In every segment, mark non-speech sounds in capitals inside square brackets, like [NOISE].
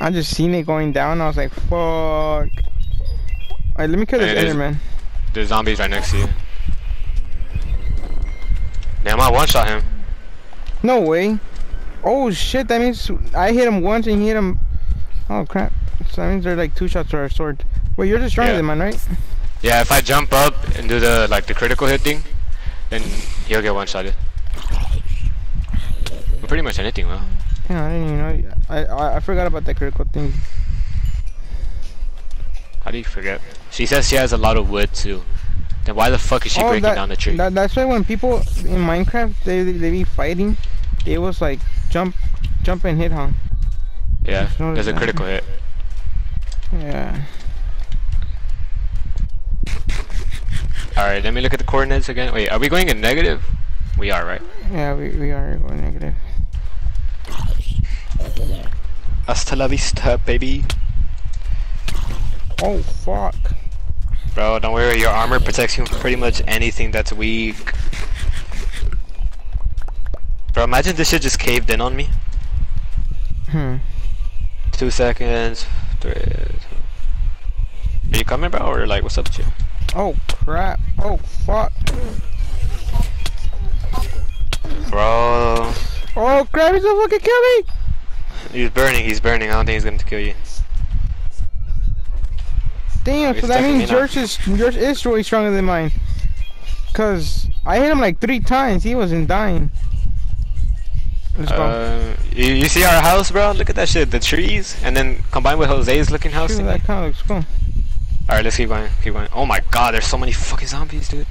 I just seen it going down. I was like, fuck. Alright, let me kill this Enderman. There's zombies right next to you. Damn, I one-shot him. No way. Oh shit, that means I hit him once and he hit him. Oh crap. So that means they're like two shots to our sword. Wait, you're the stronger Yeah. than mine, right? Yeah, if I jump up and do the like the critical hit thing, then he'll get one-shotted. Well, Pretty much anything, well. Yeah, I didn't even know. I, I I forgot about that critical thing. How do you forget? She says she has a lot of wood too. Then why the fuck is she Oh, breaking that, down the tree? That, that's why when people in Minecraft they they be fighting, they was like jump, jump and hit, huh? yeah, there's a critical hit. Yeah. Alright, let me look at the coordinates again. Wait, are we going in negative? We are, right? Yeah, we we are going negative. Hasta la vista, baby. Oh fuck. Bro, don't worry, your armor protects you from pretty much anything that's weak. Bro, imagine this shit just caved in on me. Hmm. Two seconds. Three. Are you coming, bro? Or like, what's up with you? Oh crap. Oh fuck. Oh crap! He's gonna fucking kill me. He's burning, he's burning. I don't think he's gonna kill you. Damn. So that means me yours is yours is way stronger than mine. Cause I hit him like three times. He wasn't dying. Let's go. Uh, you, you see our house, bro? Look at that shit. The trees, and then combined with Jose's looking house. Dude, that kind of looks cool. Alright, let's keep going. Keep going. Oh my god, there's so many fucking zombies, dude.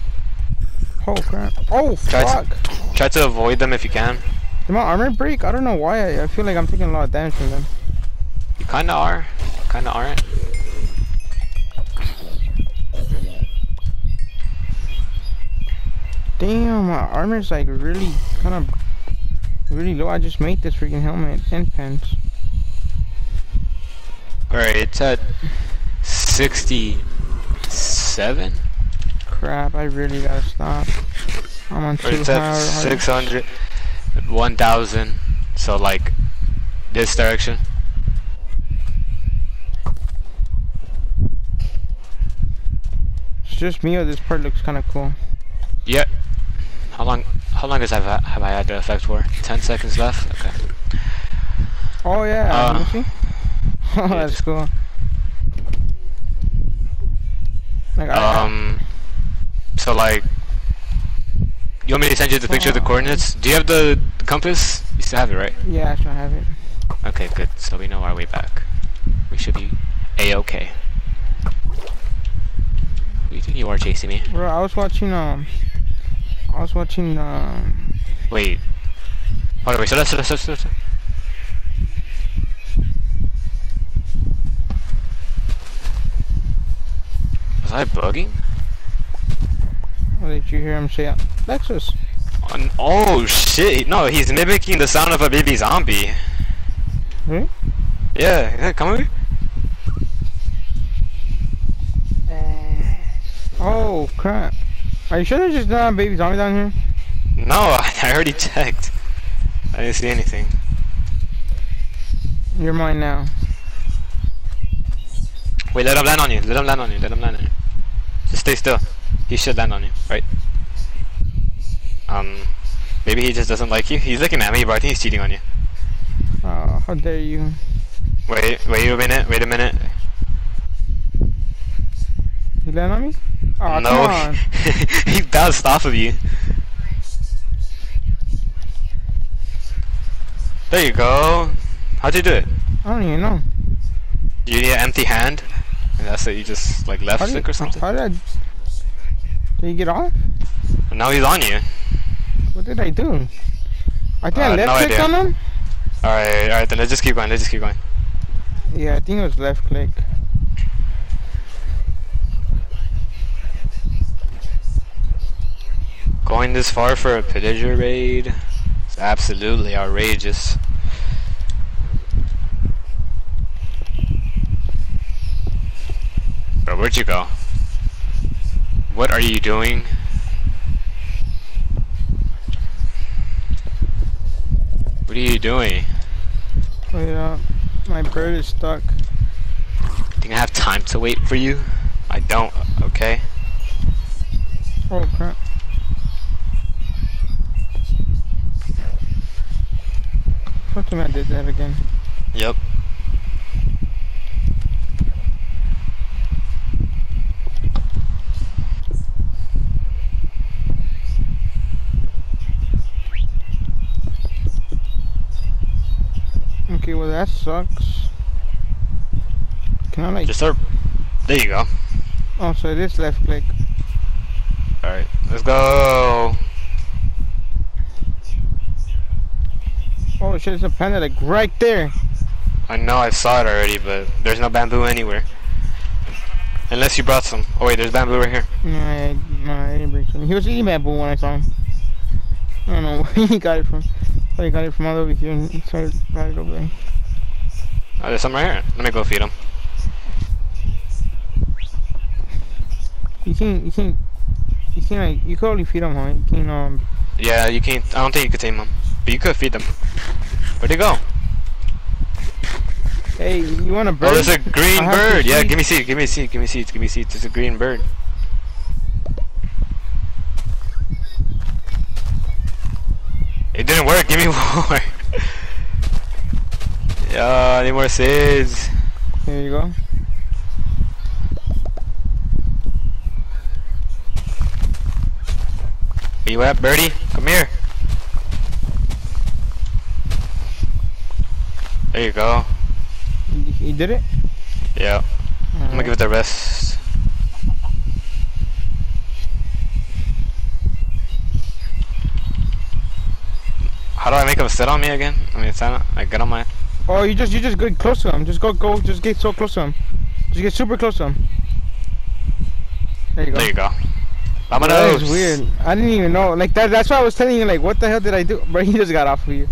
Oh crap. Oh Try fuck. to, try to avoid them if you can. Did my armor break? I don't know why. I, I feel like I'm taking a lot of damage from them. You kinda are. Kinda aren't. Damn, my armor's like really kind of really low. I just made this freaking helmet and pants. Alright, it's at 67? Crap, I really gotta stop. I'm on Or too it's at 600, 1000. So like this direction. It's just me or this part looks kind of cool. Yep. How long? How long does I have, have I had the effect for? 10 seconds left. Okay. Oh yeah, Uh, see. [LAUGHS] Oh, yeah, that's just- cool. Like, I, Um. So like, you want me to send you the picture of the coordinates? Do you have the, compass? You still have it, right? yeah, I should have it. Okay, good. So we know our way back. We should be a-okay. You think you are chasing me? Bro, I was watching um, I was watching um, Wait. Hold on, wait. Shut up, shut up, shut up, shut up. Was I bugging? what did you hear him say? Lexus. On- Oh shit! No, he's mimicking the sound of a baby zombie. Really? Yeah, yeah come over. Oh crap! Are you sure there's just not a baby zombie down here? No, [LAUGHS] I already checked. I didn't see anything. You're mine now. Wait, let him land on you. Let him land on you. Let him land on you. Just stay still. He should land on you, right? Um, maybe he just doesn't like you. He's looking at me, but I think he's cheating on you. Oh, how dare you! Wait, wait a minute. Wait a minute. You land on me? Oh, no, come on! [LAUGHS] he bounced off of you. There you go. How'd you do it? I don't even know. You need an empty hand, and that's it. You just like left click or something. How did I? Did he get off? And now he's on you. What did I do? I think Uh, I left no click idea. on him. All right, all right. Then let's just keep going. Let's just keep going. Yeah, I think it was left click. Going this far for a pillager raid is absolutely outrageous. Bro, where'd you go? What are you doing? Are you doing? Wait up. My bird is stuck. Think I have time to wait for you? I don't, okay? Oh crap. What Fucking I did that again. Yep. Okay, well that sucks. Can I like? Just start. There you go. Oh, so it is left click. Alright, let's go. Oh shit, it's a panda like right there. I know I saw it already, but there's no bamboo anywhere. Unless you brought some. Oh wait, there's bamboo right here. No, I, no, I didn't bring some. He was eating bamboo when I saw him. I don't know [LAUGHS] where he got it from. He got it from all over here and he started it over there. Oh, there's some right here. Let me go feed him. You can't, you can't, you can like, you can only feed him, huh? You can, um, Yeah, you can't. I don't think you could tame them, but you could feed them. Where'd they go? hey, you want a bird? Oh, there's a green I bird. Yeah, give me seeds. Give me seeds. Give me seeds. Give me seeds. There's a green bird. It didn't work. Give me [LAUGHS] more. Ah, I need more seeds. Here you go. Where you at, birdie? Come here. There you go. You, did it? Yeah. I'm gonna give it the rest. How do I make him sit on me again? I mean, stand, like get on my. Oh, you just, you just get close to him. Just go, go, just get so close to him. Just get super close to him. There you go. There you go. I'm gonna. That is weird. I didn't even know. Like that. That's why I was telling you. Like, what the hell did I do? [LAUGHS] But he just got off of you.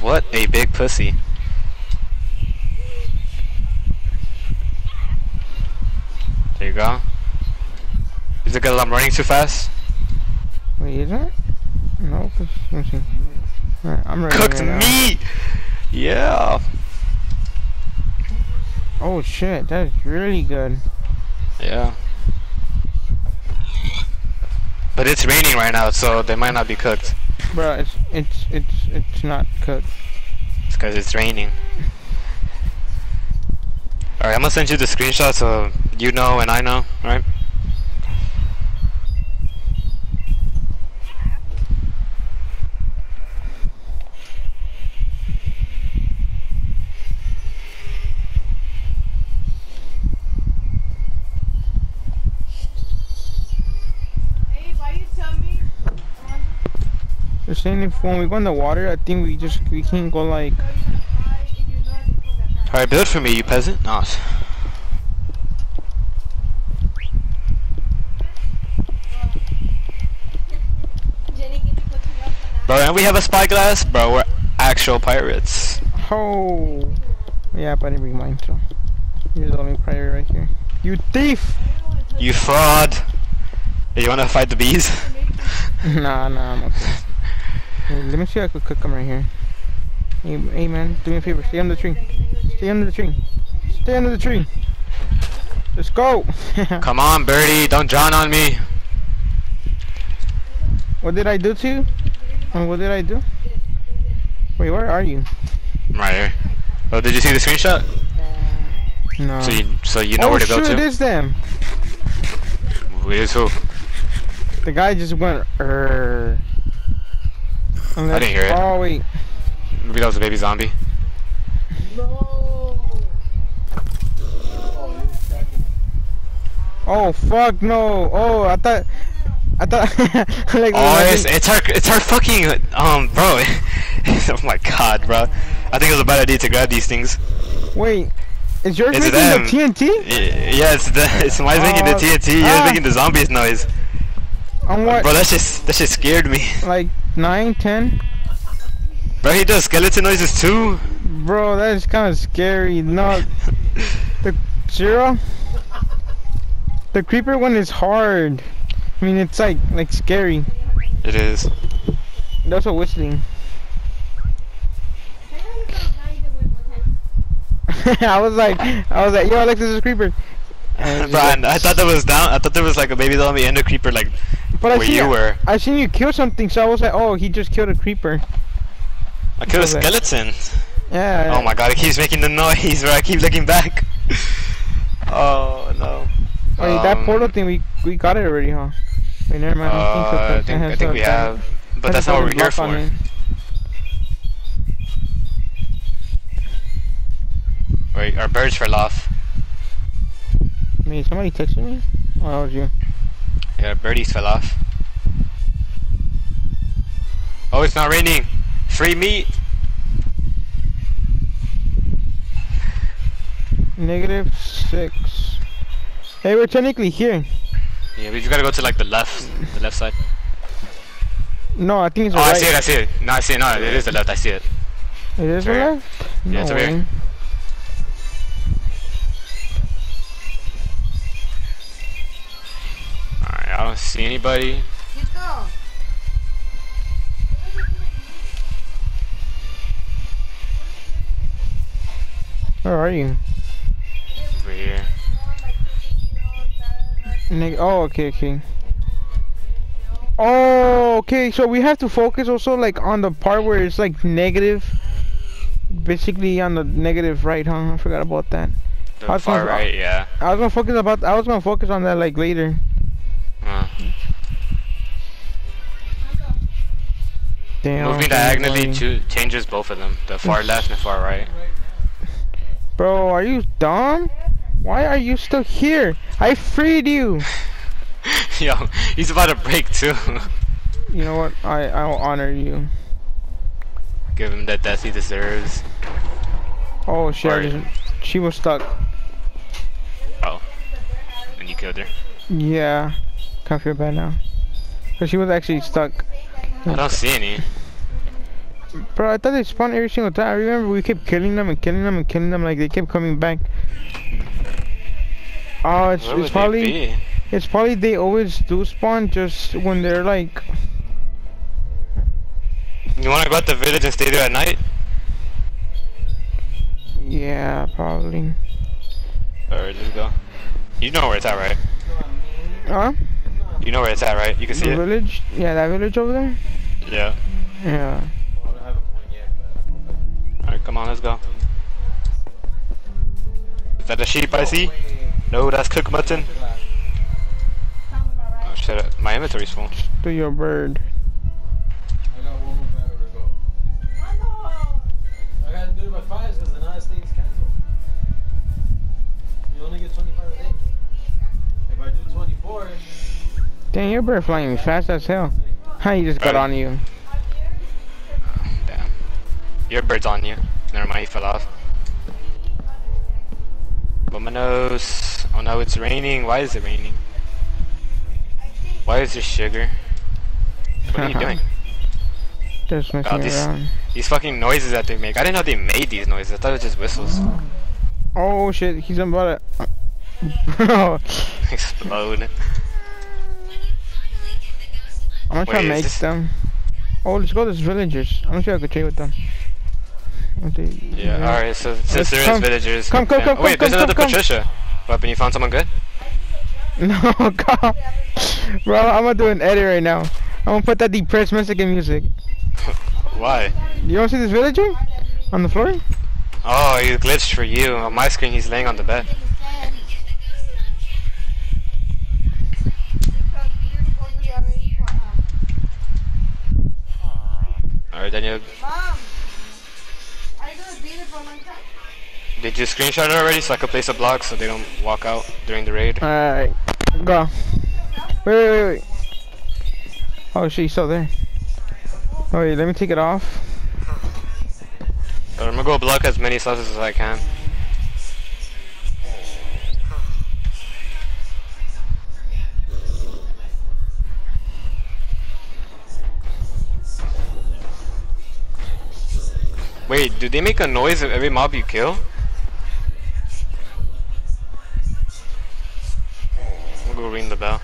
What a big pussy. There you go. Is it because I'm running too fast? Wait, is that? No, 'cause- let me see. Alright, I'm ready. Cooked right now. Yeah! Oh shit, that is really good. Yeah. But it's raining right now, so they might not be cooked. Bro, it's it's it's it's not cooked. It's because it's raining. Alright, I'm gonna send you the screenshot so you know and I know, alright? Hey, saying if when we go in the water, I think we just we can go like. Alright, build for me, you peasant. No. Bro, and we have a spyglass? Bro, we're actual pirates. Oh. Yeah, but I didn't bring mine, so. You're the only prior right here. You thief! You fraud! You wanna fight the bees? [LAUGHS] nah, nah, I'm okay. Let me see if I could cook them right here. Hey, hey, man, do me a favor. Stay under the tree. Stay under the tree. Stay under the tree. Let's go. [LAUGHS] Come on, birdie, don't drown on me. what did I do to you? And what did I do? Wait, where are you? I'm right here. Oh, did you see the screenshot? No. So you, so you know oh, where to go shoot, it to? is them. Who is who? The guy just went. "Err." Unless- didn't hear it. Oh wait. Maybe that was a baby zombie. No. Oh fuck no. Oh, I thought. I thought. [LAUGHS] like. Oh, it's, it's our it's our fucking um bro. [LAUGHS] oh my god, bro. I think it was a bad idea to grab these things. Wait. Is yours It's making them. the TNT? Y- Yeah, it's the [LAUGHS] it's mine's making the Oh, TNT. Yours ah. making the zombies noise. On what? Bro, that just that shit scared me. Like nine, ten? Bro, he does skeleton noises too. Bro, that is kind of scary. No, [LAUGHS] the zero. The creeper one is hard. I mean, it's like like scary. It is. That's what whistling. [LAUGHS] I was like, I was like, yo, Alexis is a creeper. And [LAUGHS] Brian, I thought that was down. I thought there was like a maybe the only ender creeper like but I where seen you were. I seen you kill something, so I was like, oh, he just killed a creeper. I killed a skeleton. Yeah. Oh my god, it keeps making the noise where I keep looking back. [LAUGHS] oh no. Wait, that Um, portal thing, we we got it already, huh? Wait, never mind. I think. Uh, I 'cause it think, I think a we have, but that's not what we're here for. Wait, our birds fell off. Wait, somebody texted me? Oh, that was you. Yeah, birdies fell off. Oh, it's not raining. Free meat. Negative six. Hey, we're technically here. Yeah, we just gotta go to like the left, the left side. No, I think it's Oh, the I see it. I see it. No, I see it. No, it is the left. I see it. It is the left? Yeah, No it's over here. way. Alright, don't see anybody. Where are you? Over here. Oh, okay, okay. Oh, okay. So we have to focus also like on the part where it's like negative. Basically on the negative right, huh? I forgot about that. The far right, yeah. I was gonna focus about. I was gonna focus on that like later. Damn. diagonally buddy. to changes both of them. The far left and the far right. Bro, are you dumb? Why are you still here? I freed you. [LAUGHS] Yo, he's about to break too. You know what? I I will honor you. Give him the death he deserves. Oh shit! I Alright. just, she was stuck. Oh. And you killed her. Yeah. Can't feel bad now. Cause she was actually stuck. I don't see any. Bro, I thought they spawned every single time. I remember we kept killing them and killing them and killing them. Like they kept coming back. Oh, it's it's probably it's probably they always do spawn just when they're like. You wanna go out the village and stay there at night? Yeah, probably. Alright, let's go. You know where it's at, right? Huh? You know where it's at, right? You can see The it? village? Yeah, that village over there. Yeah. Yeah. Alright, come on, let's go. Is that a sheep I see? No, that's cook mutton. Oh shit, my inventory's full. Do your bird. I got one more battle to go. I gotta do it five because the last thing's canceled. You only get 25 a day. If I do 24, Dang, your bird flying fast as hell. How he just got on you? Damn. Your bird's on you. Never mind, he fell off. Vamonos. Oh no, it's raining. Why is it raining? Why is there sugar? What are you doing? [LAUGHS] Just messing these- around. These fucking noises that they make. I didn't know they made these noises. I thought it was just whistles. Oh shit, he's about to. Bro, [LAUGHS] Explode. I'm gonna try to make this- them. Oh, let's go to these villagers. I'm gonna see if I can trade with them. Okay, Yeah, alright, so since there is come- villagers. come, come, then- come, oh, wait, come, there's come, another come. Patricia. What happened? You found someone good? [LAUGHS] No, God. Bro, I'm gonna do an edit right now. I'm gonna put that depressed Mexican music. [LAUGHS] Why? You wanna see this villager? On the floor? Oh, he glitched for you. On my screen, he's laying on the bed. Alright, Daniel, Mom, did you screenshot it already so I could place a block so they don't walk out during the raid? Alright, go. Wait, wait, wait, wait. Oh shit, he's still there. Oh, wait, let me take it off. So I'm gonna go block as many sauces as I can. Wait, do they make a noise of every mob you kill? I'll go ring the bell.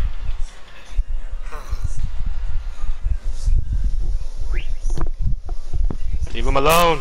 Leave him alone!